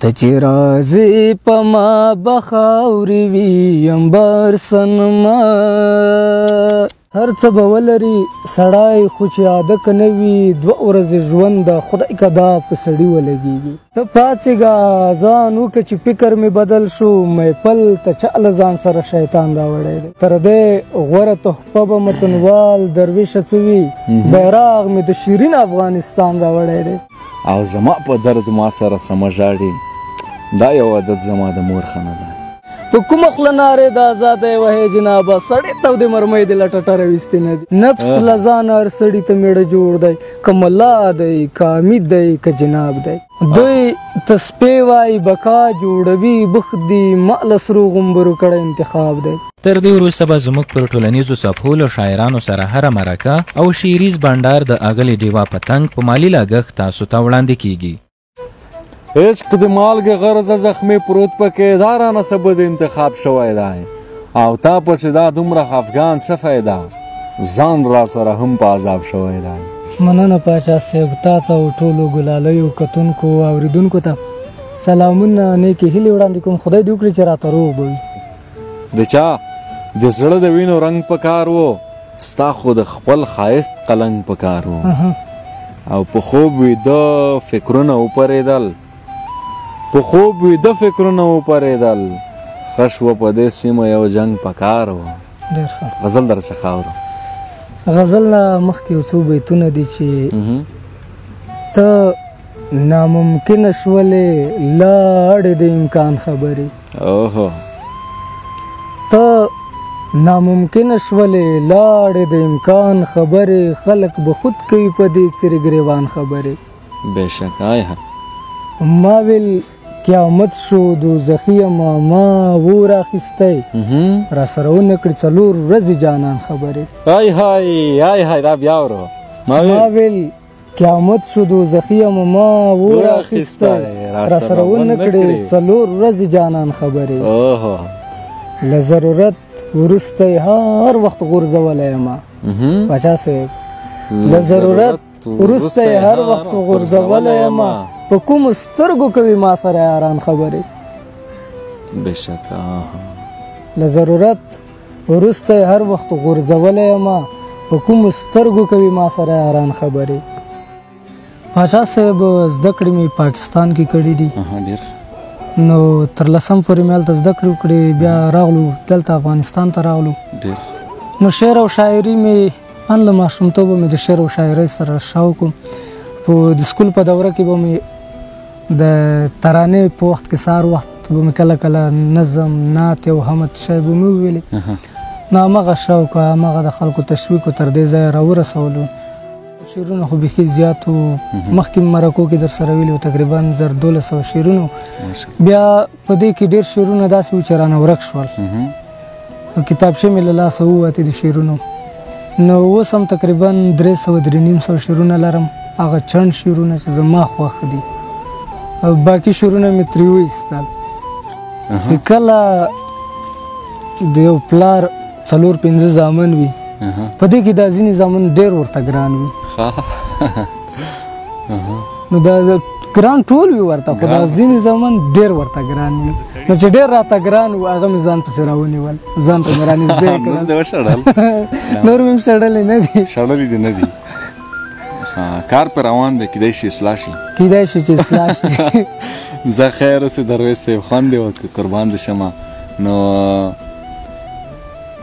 ته چې راځې په ما به خاورې وي امبر سنما هر څه به ولري سړی خو چې عادت نه وي دوه ورځې ژوند ده خدای که دا په سړي ولګېږي ته پاڅېږه ځان وکړه چې فکر مې بدل شو محفل ته چا له ځان سره شیطان راوړی دی تر دې غوره تحفه به متنوال درویشه څه وي بیراغ مې د شیرین افغانستان راوړی دی او زما په درد ما سره سمه ژاړي دا یو عادت زما د مور خنه ده په کومه خوله نارې د ازادۍ وهې جنابه سړی تودې مرمۍ دې له ټټره ویستې نه دي نفس له ځانه هر سړي ته میړه جوړ دی که ملا دی که امید دی که جناب دی دوی تسپې وایي بکا جوړوي بخت دي ماله سرو غومبرو کړی انتخاب دی تر دې وروسته به زموږ پر ټولنیزو صفحو له شاعرانو سره هره مرکه او شعریز بنډار د اغلې ډیوا په تنګ په مالي لګښت تاسو ته وړاندې کیږي. عشق د مالګې غرضه زخمي پروت پکې دا رانه څه بد انتخاب شوی دی او تا پسې دا دومره خفګان څه فایده ځان را سره هم په عذاب شوی دی مننه پاچا صاحب تا ته او ټولو ګلالیو کتونکو او اوریدونکو ته سلامونه نیکې هیلې وړاندې کوم خدای دې وکړي چې راته روغ به وي د چا د زړه د وینو رنګ په کار وو ستا خو د خپل خایست قلنګ په کار وو او په خوب وی د فکرونه وپریدل په خوب وی د فکرونه وپریدل خشوه په دې سیمه یو جنگ په کار وو غزل در څخه اورم غزل نه مخکې یو څو بیتونه دي چې ته ناممکن شولې لاړې د امکان خبرې اوه ته ناممکن شولې لاړې د امکان خبرې خلک به خود کوي په دې چیرې ګریوان خبرې بشک آیا ما ویل قیامت شو دوزخی ما ما وو راخیستی را سره ونکړي څلور ورځې جانان خبرې های های های های دا بیا ورو ما ویل قیامت شو دوزخیه مو ما ور اخیسته راسره ونه کړې څلور ورځې جانان خبرې له ضرورت وروسته هر وخت غورځولی یم پاچا صاحب له ضرورت وروسته هر وخت غورځولی یم په کومو سترګو کوي ما سره یاران خبرې بېشکه له ضرورت وروسته یې هر وخت غورځولی یم په کومو سترګو کوي ما سره یاران خبرې پاچا صاحب زده کړې مې پاکستان کې کړې دي نو تر لسم پورې مې هلته زده کړې وکړې بیا راغلو دلته افغانستان ته راغلو نو شعر او شاعري مې ان له ماشومتوبه مې د شعر او شاعرۍ سره شوق په د سکول په دوره کې به مې د ترانې په وخت کې سهار وخت به مې کله کله نظم نعت او حمد شی به مې وویلې نو همغه شوق همغه د خلکو تشویق تر دې ځایه راورسولو شعرونه خو بیخي زیات وو مخکې مرکو کې در سره ویلي تقریبا زر دولس سوه شعرونه بیا په دې کې ډېر شعرونه داسې وو چې رانه ورک شول کتابچې مې له لاسه ووتې د شعرونو نو اوس هم تقریبا درې سوه درې نیم سوه شعرونه لرم هغه چڼ شعرونه چې زما خوښ دي او باقي شعرونه مې ترې وایستل چې کله د یو پلار څلور پنځه زامن وي په دې کې دا ځینې زامن ډېر ورته ګران وي نو دا ګران ټول وی ورته خو دا ځینې زمون ډیر ورته ګران وی نو چې ډیر راته ګران و هغه مې ځان پسې راونیول ځان ته مې رانږدې کړل نور دې وشړل نور مې شړلې نه دي شړلې دي نه دي کار پر روان دی کیدای شي اصلاح شي کیدای شي چې اصلاح شي زه خیر اوسې درویش صاحب خوند یې وکړ قربان دې شمه نو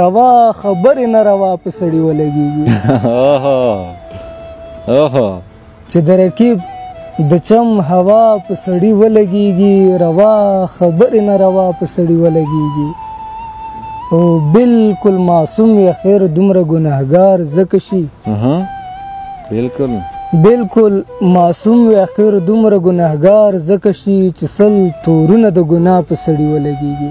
روا خبرې نه روا په سړي ولګېږي چې د رقیب د چم هوا په سړي ولګېږي روا خبرې نه روا په سړي ولګېږي او بالکل معصوم یا خیر دومره ګناهګار ځکه شي بالکل بالکل معصوم یا خیر دومره ګناهګار ځکه شي چې سل تورونه د ګناه په سړي ولګېږي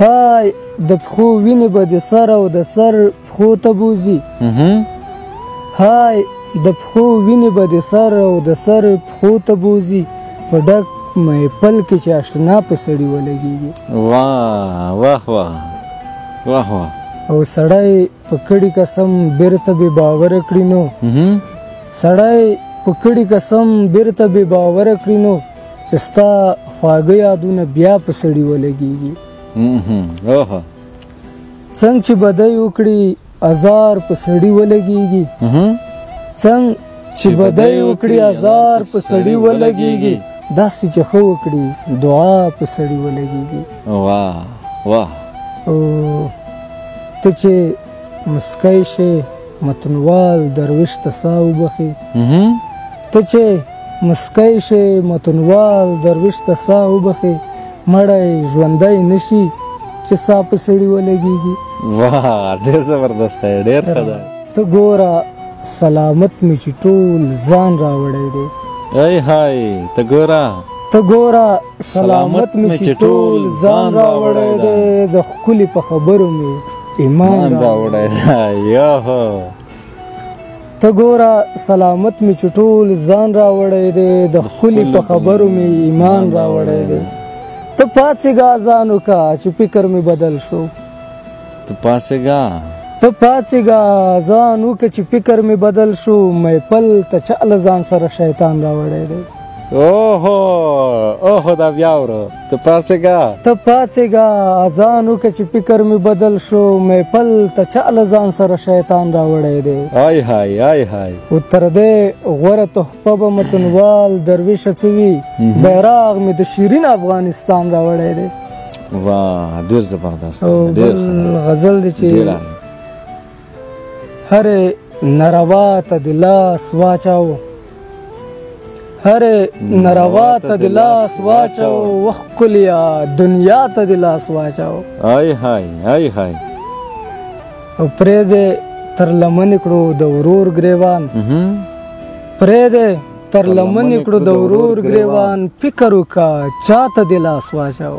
های د پښو وینې به د سر او د سر پښو ته بوزي های د پښو وینې به د سر او د سر پښو ته بوزي په ډک مې پل کې چې اشنا په سړی ولګيږي واه واه واه واه واه او سړی په کړي قسم بیرته به باور کړی نو سړی په کړي قسم بیرته به باور کړی نو چې ستا خواږه یادونه بیا په سړي ولګېږي څنګه چې بدی وکړي ازار په سړي ولګېږي څنګه چې بدی وکړي ازار په سړي ولګېږي داسې چې ښه وکړي دعا په سړي ولګېږي واه واه او ته چې مسکی شې متنوال درویش ته سا وبخي ته چې مسکی شې متنوال درویش ته سا وبخي مړی ژوندی نشي چې سا په سړي ولګيږي واه ډېر زبردست دی ډېر ښه ده ته ګوره سلامت مې چې ټول ځان راوړی دی ای هاي ته ګوره ته ګوره سلامت مې چې ټول ځان راوړی دی د ښکلي په خبرو مې ایمان راوړی دا یوه ته ګوره سلامت می چې ټول ځان راوړی دی د خلی په خبرو می ایمان راوړی دی ته پاتېږه ځان وکړه چې فکر می بدل شو ته پاتېږه ته پاتېږه ځان وکړه چې فکر می بدل شو مې پل ته چاله ځان سره شیطان راوړی دی اوهو اوهو دا بیا ورو ته پاڅېږه! ته پاڅېږه! اذان وکړه چې فکر مې بدل شو، محفل ته چا له ځان سره شیطان راوړی دی؟ آی های! آی های! خو تر دې غوره تحفه به متنوال درویشه څه وي، بیراغ مې د شیرین افغانستان راوړی دی. واه! ډېر زبردست، ډېر ښه. او بل غزل دی چې. هر ناروا ته د لاس واچاو هر ناروا ته د لاس واچاو وخکلیا دنیا ته د لاس واچاو آی هاي آی هاي او پرې دې تر لمن کړو د ورور گریوان پرې دې تر لمن کړو د ورور گریوان فکر وکا چاته د لاس واچاو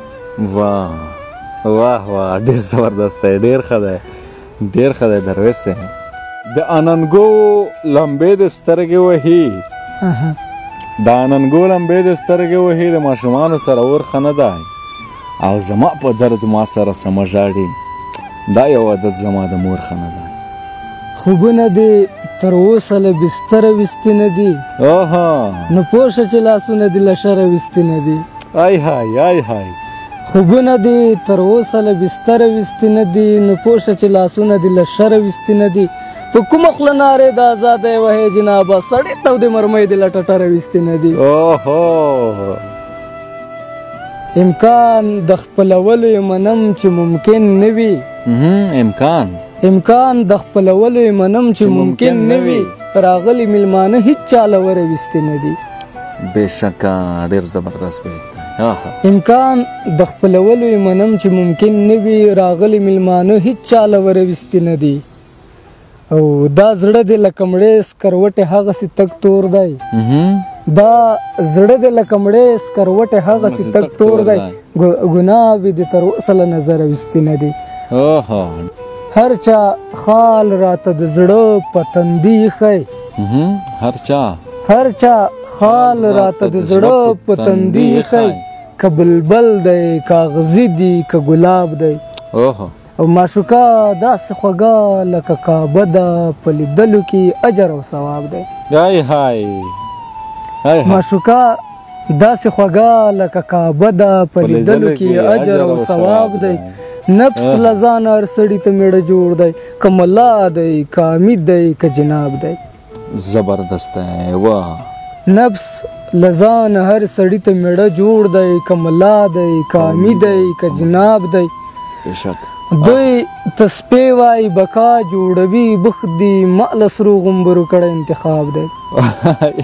واه واه واه ډیر زبردست دی ډیر ښه دی ډیر ښه دی درویش صاحب د اننګو لمبې د سترګې وهي د اننګو لمبې د سترګې وهي د ماشومانو سره اور ښه نه دی او زما په درد ما سره سمه ژاړي دا یو عادت زما د مور ښه نه دی خوبونه دې تر اوسه له بستره ویستي نه دي اوهو نو پوه شه چې لاسونه دې له شره ویستي نه دي ای های ای های خوبونه دې تر اوسه له بستره ویستي نه دي نو پوه شه چې لاسونه دې له شره ویستي نه دي په کومه خوله نارې د ازادۍ وهې جنابه سړې تودې مرمۍ دې له ټټره ویستي نه دي اوهو امکان د خپلولو یې منم چې ممکن نه وي امکان امکان د خپلولو یې منم چې ممکن نه وي راغلي میلمانه هیچا له وره ویستې نه دي بېشکه ډېر زبردست بیت دی امکان د خپلولو یې منم چې ممکن نه وي راغلي میلمانه هیچا له وره ویستې نه دي او دا زړه دې لکه مړې سکروټې هغسې تک تور دی دا زړه دې لکه مړې سکروټې هغسې تک تور دی ګناه به دې تر اوسه له نظره ویستي نه دی هر چا خال راته د زړه په تندي ښی هر چا هر چا خال راته د زړه په تندي ښی که بلبل دی کاغذي دی که ګلاب دی اوه او معشوقه داسې خوږه لکه کعبه ده په لیدلو کې اجر او ثواب دی های های معشوقه داسې خوږه لکه کعبه ده په لیدلو کې اجر او ثواب دی نفس لزان هر سړی ته میړه جوړ دی که ملا دی که امید دی که جناب دی زبردست وه. نفس له ځانه هر سړي ته مېړه جوړ دی که ملا دی که امي دی که جناب دی دوی ته سپی وایي بکا جوړوي بخت دي مه له سرو غومبرو کړی انتخاب دی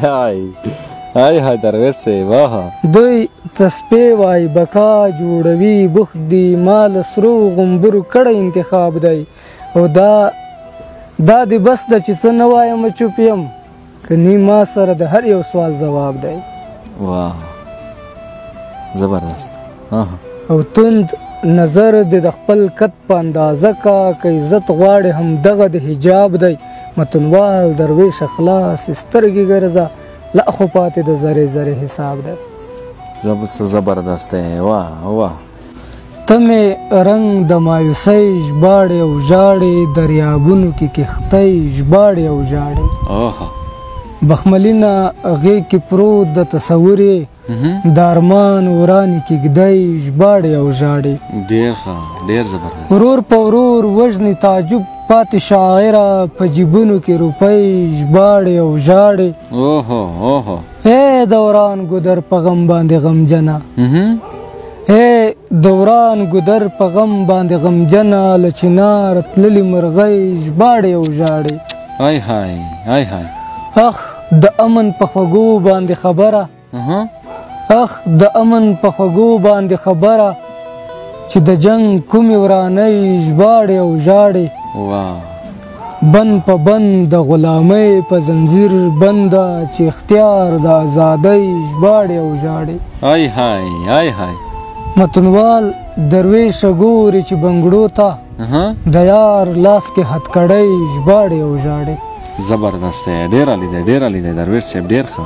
های های درویش صاحب دوی ته سپی وایي بکا جوړوي بخت دي مه له سرو غومبرو کړی انتخاب دی او دا دا دی بس د چې څه نه وایم چوپ یم کني ما سره د هر یو سوال جواب دی واه زبردست او تند نظر د خپل کت په اندازه کا ک عزت غواړي هم دغه د حجاب دی متنوال درویش اخلاص سترګي ګرځه لا خو پاتې د زره زره حساب دی زبردست واه واه تمه رنگ د مایوسۍ ژباړې او ژاړې دریابونو کې کښتۍ ژباړې او ژاړې بخملینه غې کې پروت د تصورې د ارمان ورانی کې ګدای ژباړې او ژاړې ډیر ښه ډیر زبردست ورور په ورور وژنې تعجب پاتې شاعره په جیبونو کې روپۍ ژباړې او ژاړې اوه اوه اے دوران ګدر په غم باندې غمجنه اے دوران ګدر په غم باندې غمجنه لچنار تللی مرغۍ ژباړې او ژاړې هاي هاي هاي هاي اخ د امن په خوګو باندې خبره اخ د امن په خوګو باندې خبره چې د جنگ کومې ورانه ژباړې او ژاړې واه بند په بند د غلامۍ په زنځیر بنده چې اختیار د ازادۍ ژباړې او ژاړې آی های آی های متنوال درویش ګوري چې بنګړو ته د یار لاس کې هتکړۍ ژباړې او ژاړې زبردست دی ډېر عالي دی ډېر عالي دی درویش صاحب ډېر ښه